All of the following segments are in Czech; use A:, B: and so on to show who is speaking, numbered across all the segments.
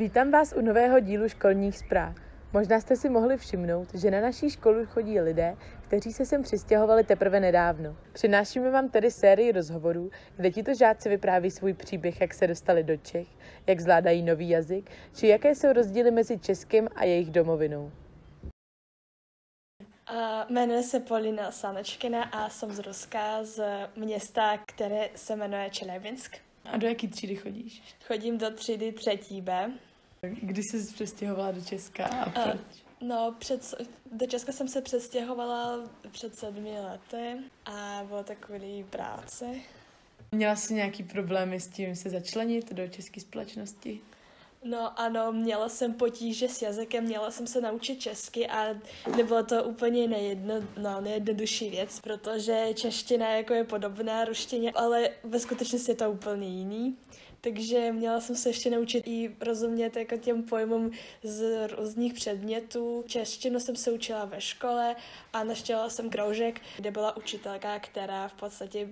A: Vítám vás u nového dílu školních zpráv. Možná jste si mohli všimnout, že na naší školu chodí lidé, kteří se sem přistěhovali teprve nedávno. Přinášíme vám tedy sérii rozhovorů, kde tito žáci vypráví svůj příběh, jak se dostali do Čech, jak zvládají nový jazyk, či jaké jsou rozdíly mezi Českým a jejich domovinou.
B: Uh, jmenuji se Polina Sanečkina a jsem z Ruska, z města, které se jmenuje Čelebinsk.
A: A do jaký třídy chodíš?
B: Chodím do třídy třetí B.
A: Kdy jsi přestěhovala do Česka a proč? Uh,
B: no, před, do Česka jsem se přestěhovala před sedmi lety a bylo takový práce.
A: Měla jsi nějaký problémy s tím se začlenit do české společnosti?
B: No ano, měla jsem potíže s jazykem, měla jsem se naučit česky a nebylo to úplně nejedno, no, nejjednodušší věc, protože čeština jako je podobná ruštině, ale ve skutečnosti je to úplně jiný. Takže měla jsem se ještě naučit i rozumět jako těm pojmům z různých předmětů. Češtinu jsem se učila ve škole a naštěla jsem kroužek, kde byla učitelka, která v podstatě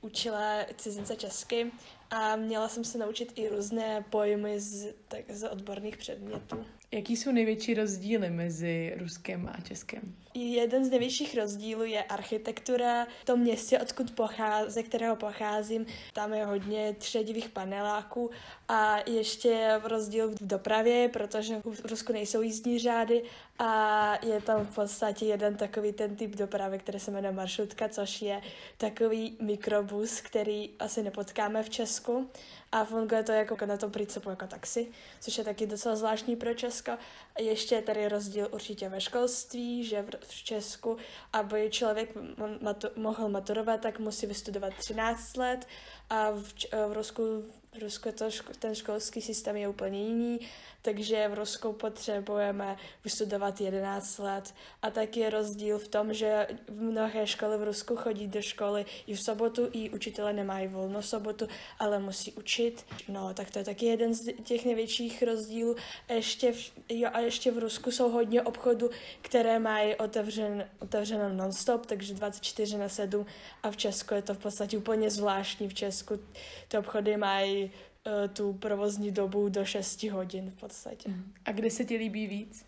B: učila cizince česky a měla jsem se naučit i různé pojmy z, tak, z odborných předmětů.
A: Jaký jsou největší rozdíly mezi Ruskem a Českem?
B: Jeden z největších rozdílů je architektura. V tom městě, odkud pochází, ze kterého pocházím, tam je hodně tředivých paneláků a ještě rozdíl v dopravě, protože v Rusku nejsou jízdní řády a je tam v podstatě jeden takový ten typ dopravy, který se jmenuje maršrutka, což je takový mikrobus, který asi nepotkáme v Česku a funguje to jako na tom principu jako taxi, což je taky docela zvláštní pro Česko. Ještě je tady rozdíl určitě ve školství, že v Česku, aby člověk mohl maturovat, tak musí vystudovat 13 let a v, v Rusku v Rusku to, ten školský systém je úplně jiný, takže v Rusku potřebujeme vystudovat 11 let. A taky je rozdíl v tom, že v mnohé školy v Rusku chodí do školy i v sobotu, i učitele nemají volno v sobotu, ale musí učit. No, tak to je taky jeden z těch největších rozdílů. Ještě v, jo, a ještě v Rusku jsou hodně obchodů, které mají otevřen, otevřeno non-stop, takže 24 na 7 a v Česku je to v podstatě úplně zvláštní. V Česku ty obchody mají uh, tu provozní dobu do 6 hodin v podstatě.
A: Mhm. A kde se ti líbí víc?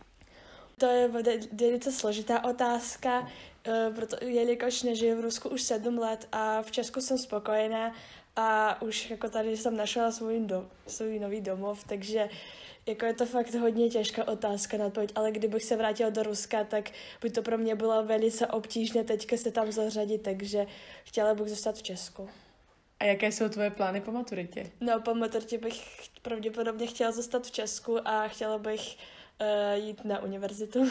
B: To je velice složitá otázka, uh, proto, jelikož nežiju v Rusku už sedm let a v Česku jsem spokojená a už jako tady jsem našla svůj, do, svůj nový domov, takže jako je to fakt hodně těžká otázka na odpověď, ale kdybych se vrátila do Ruska, tak by to pro mě bylo velice obtížné teďka se tam zařadit, takže chtěla bych zůstat v Česku.
A: A jaké jsou tvoje plány po maturitě?
B: No, po maturitě bych pravděpodobně chtěla zůstat v Česku a chtěla bych uh, jít na univerzitu.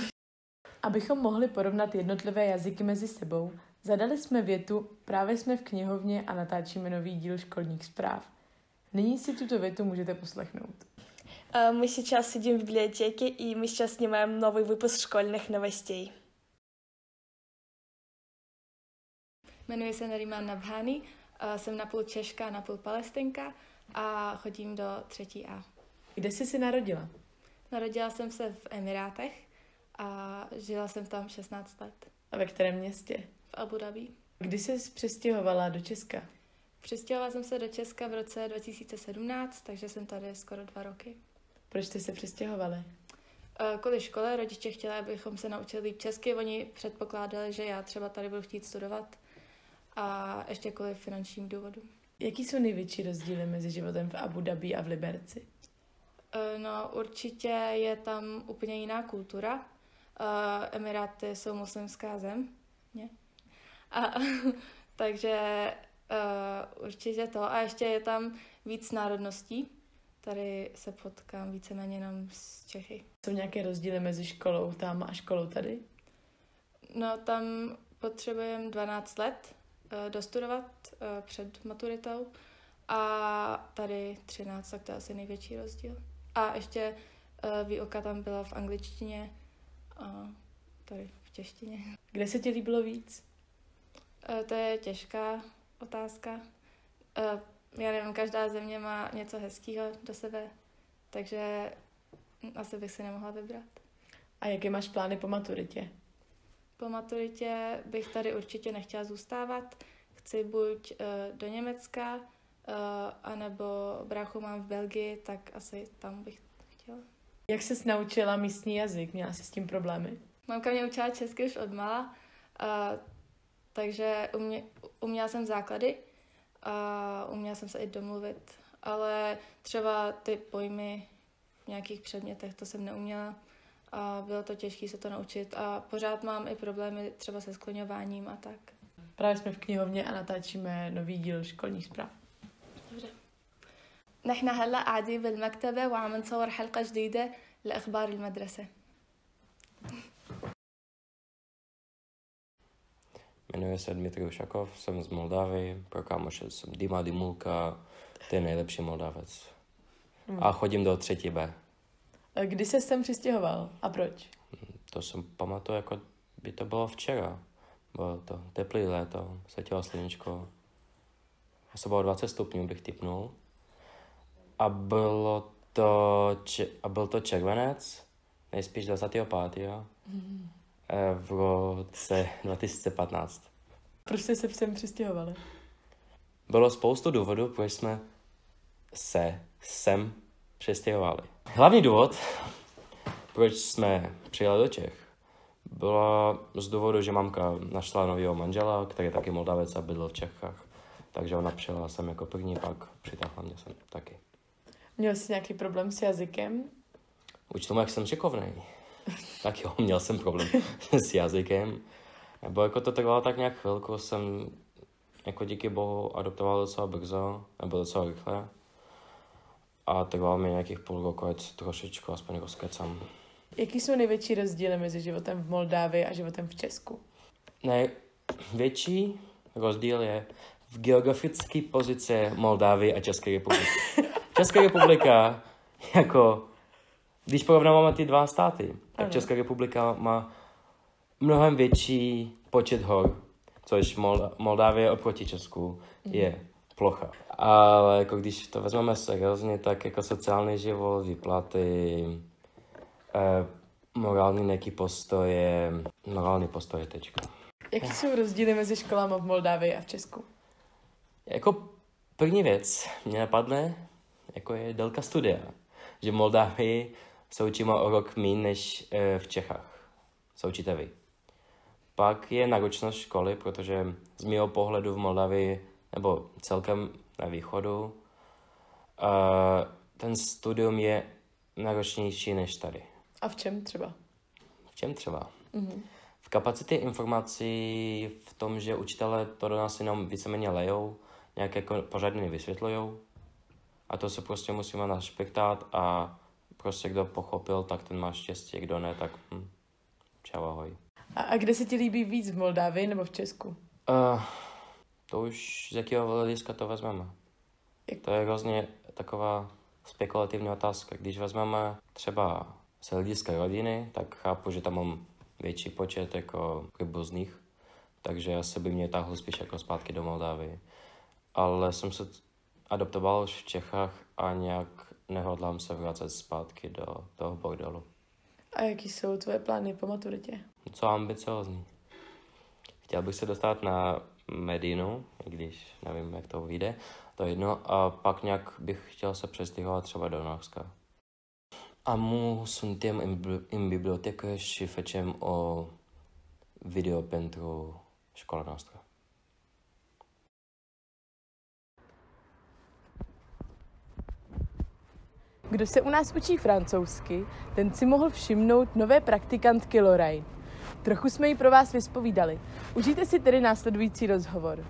A: Abychom mohli porovnat jednotlivé jazyky mezi sebou, zadali jsme větu Právě jsme v knihovně a natáčíme nový díl školních zpráv. Nyní si tuto větu můžete poslechnout.
B: Uh, my сейчас сидим в библиотеке, и мы сейчас снимаем новый выпуск школьных новостей.
C: Jmenuji se Nariman Nabhani jsem napůl Češka, napůl Palestinka a chodím do třetí A.
A: Kde jsi se narodila?
C: Narodila jsem se v Emirátech a žila jsem tam 16 let.
A: A ve kterém městě?
C: V Abu Dhabi.
A: Kdy jsi přestěhovala do Česka?
C: Přestěhovala jsem se do Česka v roce 2017, takže jsem tady skoro dva roky.
A: Proč jste se přestěhovali?
C: Kvůli škole rodiče chtěli, abychom se naučili líp česky. Oni předpokládali, že já třeba tady budu chtít studovat a ještě kvůli finančním důvodům.
A: Jaký jsou největší rozdíly mezi životem v Abu Dhabi a v Liberci?
C: E, no, určitě je tam úplně jiná kultura. E, Emiráty jsou muslimská zem, ne? A, takže uh, určitě to. A ještě je tam víc národností. Tady se potkám víceméně jenom z Čechy.
A: Jsou nějaké rozdíly mezi školou tam a školou tady?
C: No, tam potřebujeme 12 let dostudovat uh, před maturitou a tady 13, tak to je asi největší rozdíl. A ještě uh, výuka tam byla v angličtině a tady v češtině.
A: Kde se ti líbilo víc?
C: To je těžká otázka. Já nevím, každá země má něco hezkého do sebe, takže asi bych si nemohla vybrat.
A: A jaké máš plány po maturitě?
C: Po maturitě bych tady určitě nechtěla zůstávat. Chci buď uh, do Německa, uh, anebo bráchu mám v Belgii, tak asi tam bych utila.
A: Jak jsi naučila místní jazyk? Měla jsi s tím problémy?
C: Mamka mě učila česky už od mala, a, takže umě, uměla jsem základy a uměla jsem se i domluvit, ale třeba ty pojmy v nějakých předmětech, to jsem neuměla a bylo to těžké se to naučit a pořád mám i problémy třeba se skloňováním a tak.
A: Právě jsme v knihovně a natáčíme nový díl školních zpráv.
C: Dobře. نحن هلا قاعدين بالمكتبة وعم نصور حلقة جديدة لأخبار المدرسة
D: Jmenuji se Dmitrij Ušakov, jsem z Moldavy, pro kámoše jsem Dima Dimulka, to je nejlepší Moldavec. A chodím do třetí B.
A: Kdy se sem přistěhoval a proč?
D: To jsem pamatuju, jako by to bylo včera. Bylo to teplý léto, světilo sluníčko. Asi bylo 20 stupňů, bych typnul. A bylo to, če- a byl to červenec, nejspíš 25. Mm. v roce 2015.
A: Proč jste se sem přistěhovali?
D: Bylo spoustu důvodů, proč jsme se sem přestěhovali. Hlavní důvod, proč jsme přijeli do Čech, bylo z důvodu, že mamka našla nového manžela, který je taky Moldavec a bydl v Čechách. Takže ona přijela sem jako první, pak přitáhla mě sem taky.
A: Měl jsi nějaký problém s jazykem?
D: Už tomu, jak jsem šikovnej. tak jo, měl jsem problém s jazykem. Nebo jako to trvalo tak nějak chvilku, jsem jako díky bohu adoptoval docela brzo, nebo docela rychle. A trvalo mi nějakých půl roku, ať trošičku aspoň rozkecám.
A: Jaký jsou největší rozdíly mezi životem v Moldávii a životem v Česku?
D: Největší rozdíl je v geografické pozici Moldávie a České republiky. Česká republika, jako, když porovnáváme ty dva státy, tak
A: Ano.
D: Česká republika má mnohem větší počet hor, což Molda- Moldávie oproti Česku je plocha. Ale jako když to vezmeme seriózně, tak jako sociální život, výplaty, eh, morální nějaký postoje, morální postoje, tečka.
A: Jaký jsou rozdíly mezi školami v Moldávii a v Česku?
D: Jako první věc mě napadne, jako je délka studia. Že v Moldávii se učíme o rok méně než eh, v Čechách. Se učíte vy. Pak je náročnost školy, protože z mého pohledu v Moldavii, nebo celkem na východu, eh, ten studium je náročnější než tady.
A: A v čem třeba?
D: V čem třeba?
A: Mhm.
D: V kapacitě informací, v tom, že učitelé to do nás jenom víceméně lejou, nějaké jako pořádně nevysvětlujou. A to se prostě musíme našpektat a prostě kdo pochopil, tak ten má štěstí, kdo ne, tak hm, čau ahoj.
A: A, a kde se ti líbí víc, v Moldávii nebo v Česku?
D: Uh, to už z jakého hlediska to vezmeme. To je hrozně taková spekulativní otázka. Když vezmeme třeba z hlediska rodiny, tak chápu, že tam mám větší počet jako příbuzných, takže asi by mě táhlo spíš jako zpátky do Moldávie. Ale jsem se adoptoval už v Čechách a nějak nehodlám se vracet zpátky do toho bordelu.
A: A jaký jsou tvoje plány po maturitě?
D: Co ambiciozní. Chtěl bych se dostat na Medinu, i když nevím, jak to vyjde, to je jedno, a pak nějak bych chtěl se přestěhovat třeba do Norska. Amu suntem în bibliotecă și facem o video pentru școala.
A: Kdo se u nás učí francouzsky, ten si mohl všimnout nové praktikantky Lorraine. Trochu jsme ji pro vás vyspovídali. Užijte si tedy následující rozhovor.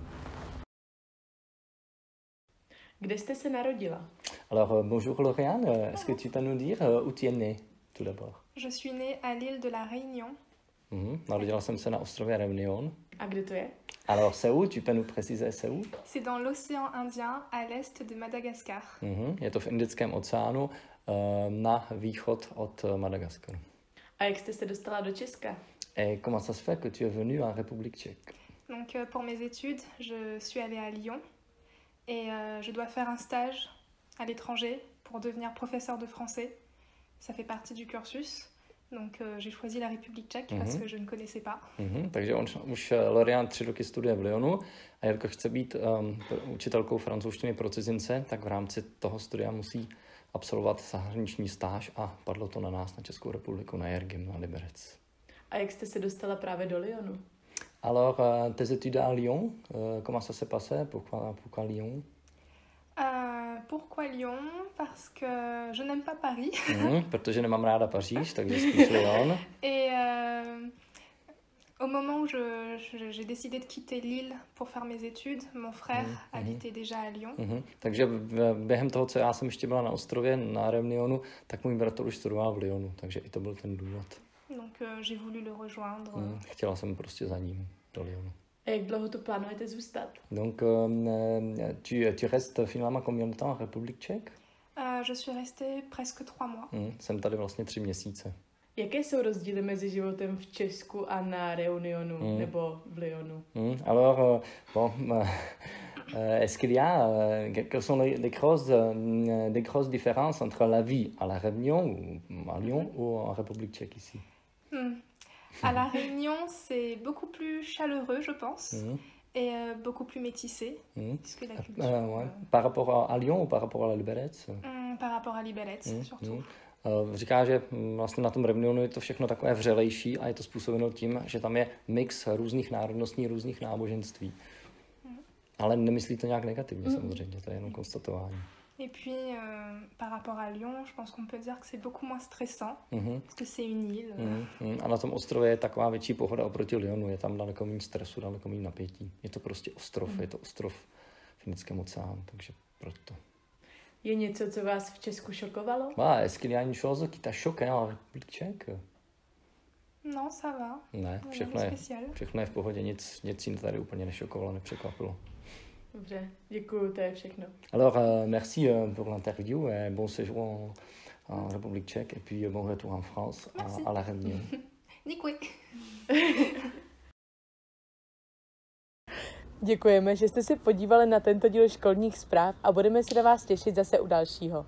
A: Kde jste se narodila?
E: Alors, euh, bonjour Lauriane, est-ce que tu peux nous dire euh, où tu es née tout d'abord
F: Je suis née à l'île de la Réunion.
E: Mhm, Narodila jsem se na ostrově Réunion.
A: A kde to je?
E: Alors, c'est où Tu peux nous préciser c'est où
F: C'est dans l'océan Indien, à l'est de Madagascar.
E: Mhm, Je to v Indickém oceánu euh, na východ od Madagaskaru.
A: A jak jste se dostala do Česka?
E: Et comment ça se fait que tu es venue en République tchèque
F: Donc, euh, pour mes études, je suis allée à Lyon et euh, je dois faire un stage à l'étranger pour devenir professeur de français. Ça fait partie du cursus. Donc euh, j'ai choisi la République tchèque parce
E: Mhm.
F: que je ne connaissais pas.
E: Mhm, takže on už eh, Lorian tři roky studuje v Lyonu a jelikož chce být um, učitelkou francouzštiny pro cizince, tak v rámci toho studia musí absolvovat zahraniční stáž a padlo to na nás, na Českou republiku, na Jergim, na Liberec.
A: A jak jste se dostala právě do Lyonu?
E: Alors, euh, tes études à Lyon, euh, comment ça s'est passé Pourquoi, pourquoi Lyon
F: Euh, pourquoi Lyon Parce que je n'aime pas Paris.
E: Mhm, Protože nemám ráda Paříž, takže spíš Lyon.
F: Et euh, au moment où j'ai décidé de quitter l'île pour faire mes études, mon frère
E: Mhm,
F: habitait déjà à Lyon.
E: Mhm. Takže v- během toho, co já jsem ještě byla na ostrově, na Reunionu, tak můj bratr už studoval v Lyonu, takže i to byl ten důvod.
F: Donc euh, j'ai voulu le rejoindre.
E: Mhm. Chtěla jsem prostě za ním do Lyonu.
A: A jak dlouho tu plánujete zůstat?
E: Donc, euh, tu, tu restes finalement combien de temps en République tchèque?
F: Euh, je suis restée presque trois mois.
E: Mhm. Jsem tady vlastně tři měsíce.
A: Jaké jsou rozdíly mezi životem v Česku a na Reunionu
E: Mm.
A: nebo v Lyonu?
E: Mhm. Alors, euh, bon, euh, euh, est-ce qu'il y a, euh, que- quelles sont les, les grosses, euh, des grosses différences entre la vie à La Réunion, ou à Lyon, ou en République tchèque ici?
F: Hmm. À La Réunion, c'est beaucoup plus chaleureux, je pense,
E: Mhm.
F: et euh, beaucoup plus métissé,
E: Mhm.
F: puisque la culture.
E: Euh, ouais.
F: euh,
E: Par rapport à, à Lyon ou par rapport à la Liberec
F: hmm, par rapport à Liberec,
E: Mhm,
F: surtout.
E: mhm. Eh, Říká, že vlastně na tom Reunionu je to všechno takové vřelejší a je to způsobeno tím, že tam je mix různých národností, různých náboženství. Ale nemyslí to nějak negativně samozřejmě, to je jenom konstatování.
F: Et puis, euh, par rapport à Lyon, je pense qu'on peut dire que c'est beaucoup moins stressant,
E: Mhm.
F: parce que c'est une île.
E: Mm, mm. A na tom ostrově je taková větší pohoda oproti Lyonu, je tam daleko méně stresu, daleko méně napětí. Je to prostě ostrov, je to ostrov v Indickém oceánu, takže proto.
A: Je něco, co vás v Česku šokovalo?
E: Ah, est-ce qu'il y a une chose qui t'a choqué en République tchèque
F: Non, ça va.
E: Ne, všechno je,
F: spécial.
E: všechno je v pohodě, nic, nic jiného tady úplně nešokovalo, nepřekvapilo.
A: Dobře, děkuju, to je všechno.
E: Alors, euh, merci euh, pour l'interview et bon séjour en, en République tchèque et puis euh, bon retour en France à, à La Réunion.
F: Nikui.
A: Děkujeme, že jste se podívali na tento díl školních zpráv a budeme se na vás těšit zase u dalšího.